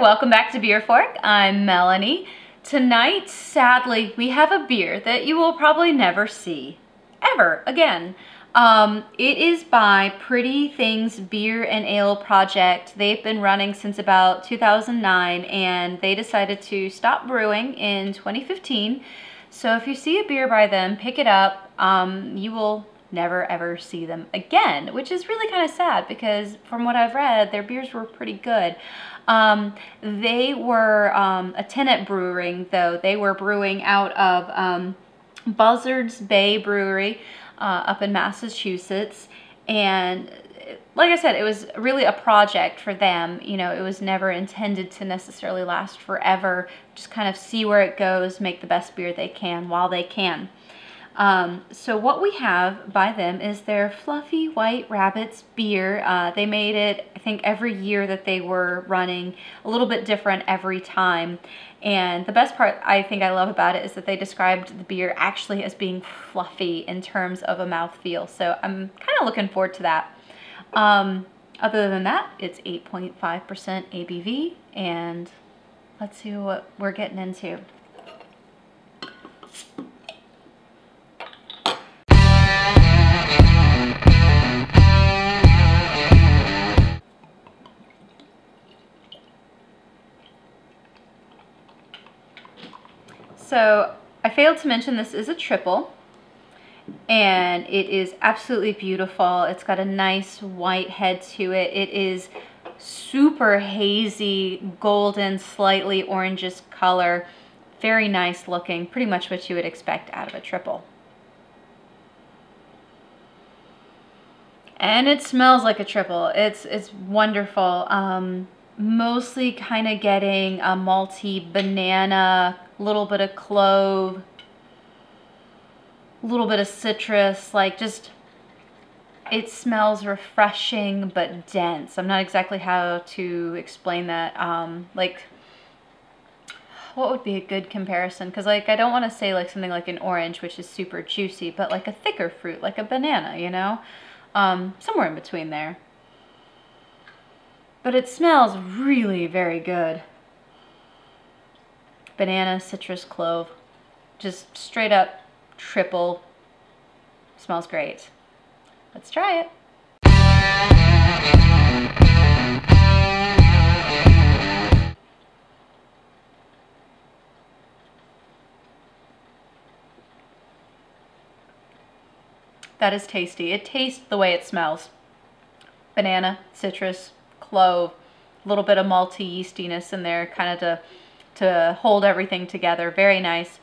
welcome back to Beer Fork. I'm Melanie. Tonight, sadly, we have a beer that you will probably never see ever again. Um, it is by Pretty Things Beer and Ale Project. They've been running since about 2009 and they decided to stop brewing in 2015. So if you see a beer by them, pick it up. Um, you will never ever see them again, which is really kind of sad because from what I've read, their beers were pretty good. Um, they were um, a tenant brewing though. They were brewing out of um, Buzzards Bay Brewery uh, up in Massachusetts. And like I said, it was really a project for them. You know, it was never intended to necessarily last forever. Just kind of see where it goes, make the best beer they can while they can. Um, so what we have by them is their Fluffy White Rabbits beer. Uh, they made it, I think, every year that they were running, a little bit different every time. And the best part I think I love about it is that they described the beer actually as being fluffy in terms of a mouthfeel. So I'm kind of looking forward to that. Um, other than that, it's 8.5% ABV and let's see what we're getting into. So I failed to mention this is a triple and it is absolutely beautiful. It's got a nice white head to it. It is super hazy, golden, slightly orangish color. Very nice looking, pretty much what you would expect out of a triple. And it smells like a triple. It's, it's wonderful. Um, mostly kind of getting a malty banana a little bit of clove, a little bit of citrus, like just, it smells refreshing but dense. I'm not exactly how to explain that. Um, like, what would be a good comparison? Because like I don't want to say like something like an orange, which is super juicy, but like a thicker fruit, like a banana, you know? Um, somewhere in between there. But it smells really very good banana, citrus, clove. Just straight up triple. Smells great. Let's try it. That is tasty. It tastes the way it smells. Banana, citrus, clove, a little bit of malty yeastiness in there kind of to to hold everything together. Very nice.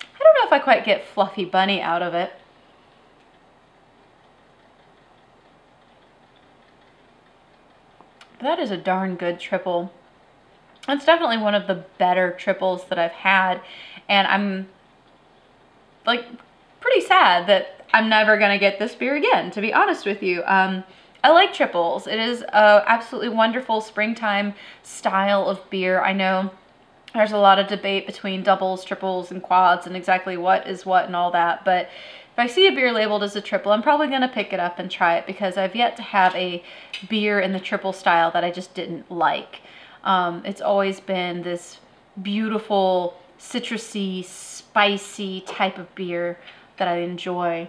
I don't know if I quite get Fluffy Bunny out of it. That is a darn good triple. It's definitely one of the better triples that I've had. And I'm like pretty sad that I'm never going to get this beer again, to be honest with you. Um, I like triples. It is a absolutely wonderful springtime style of beer. I know there's a lot of debate between doubles, triples, and quads and exactly what is what and all that. But if I see a beer labeled as a triple, I'm probably going to pick it up and try it because I've yet to have a beer in the triple style that I just didn't like. Um, it's always been this beautiful, citrusy, spicy type of beer that I enjoy.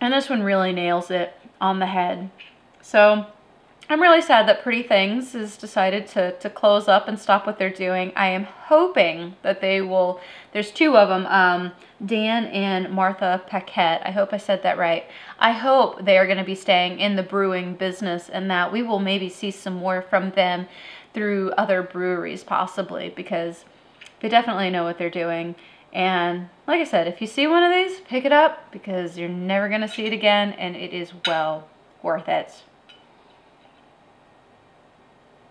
And this one really nails it on the head. So I'm really sad that Pretty Things has decided to, to close up and stop what they're doing. I am hoping that they will, there's two of them, um, Dan and Martha Paquette. I hope I said that right. I hope they are going to be staying in the brewing business and that we will maybe see some more from them through other breweries possibly because they definitely know what they're doing. And like I said, if you see one of these, pick it up because you're never going to see it again and it is well worth it.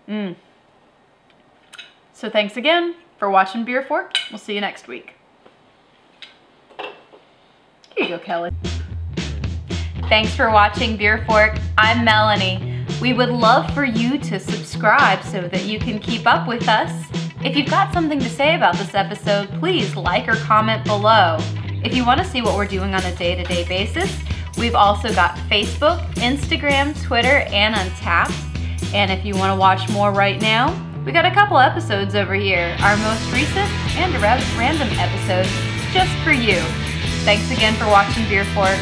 Mm. So thanks again for watching Beer Fork. We'll see you next week. Here you go, Kelly. Thanks for watching Beer Fork. I'm Melanie. We would love for you to subscribe so that you can keep up with us. If you've got something to say about this episode, please like or comment below. If you want to see what we're doing on a day-to-day -day basis, We've also got Facebook, Instagram, Twitter, and Untappd. And if you want to watch more right now, we got a couple episodes over here. Our most recent and a random episode just for you. Thanks again for watching Beer Fork.